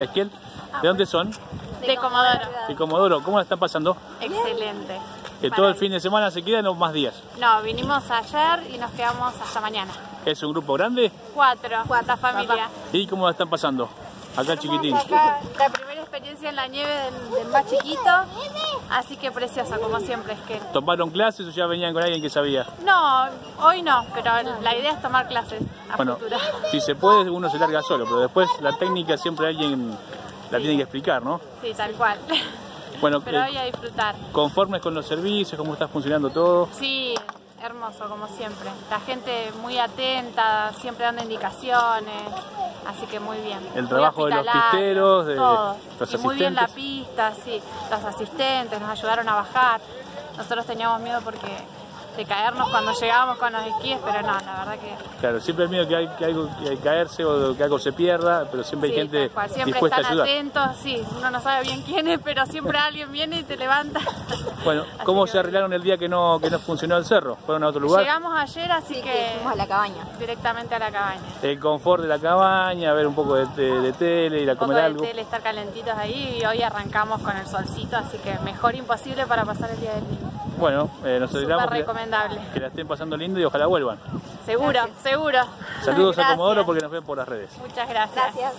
¿de dónde son? De Comodoro. De Comodoro, ¿cómo la están pasando? Excelente. ¿Que todo el fin de semana se quedan o más días? No, vinimos ayer y nos quedamos hasta mañana. ¿Es un grupo grande? Cuatro, la familia. ¿Y cómo la están pasando? Acá chiquitín. Acá, la primera experiencia en la nieve del, del más chiquito, así que preciosa, como siempre es que. ¿Tomaron clases o ya venían con alguien que sabía? No, hoy no, pero la idea es tomar clases a Bueno, futuro. si se puede uno se larga solo, pero después la técnica siempre alguien la tiene que explicar, ¿no? Sí, tal cual. Bueno, Pero eh, hoy a disfrutar. conformes con los servicios, cómo está funcionando todo. Sí, hermoso como siempre. La gente muy atenta, siempre dando indicaciones, así que muy bien. El Muy trabajo de los pisteros, de todo. los y muy bien la asistentes. pista, sí. Los asistentes nos ayudaron a bajar. Nosotros teníamos miedo porque de caernos cuando llegábamos con los esquíes, pero no, la verdad que Claro, siempre hay miedo que, hay, que algo que caerse o que algo se pierda, pero siempre hay gente cual. siempre dispuesta a están ayudar. atentos, sí, uno no sabe bien quién es, pero siempre alguien viene y te levanta. Bueno, ¿cómo que se arreglaron el día que no, que no funcionó el cerro? ¿Fueron a otro lugar? Llegamos ayer, así que Fuimos a la cabaña. directamente a la cabaña. El confort de la cabaña, ver un poco de, de- de tele, ir a un poco comer de algo. tele, estar calentitos ahí y hoy arrancamos con el solcito, así que mejor imposible para pasar el día del niño. Bueno, eh, nos alegramos que, recomendable. que la estén pasando lindo y ojalá vuelvan. Seguro, seguro. Saludos a Gracias. Comodoro porque nos ven por las redes. Muchas gracias. Gracias.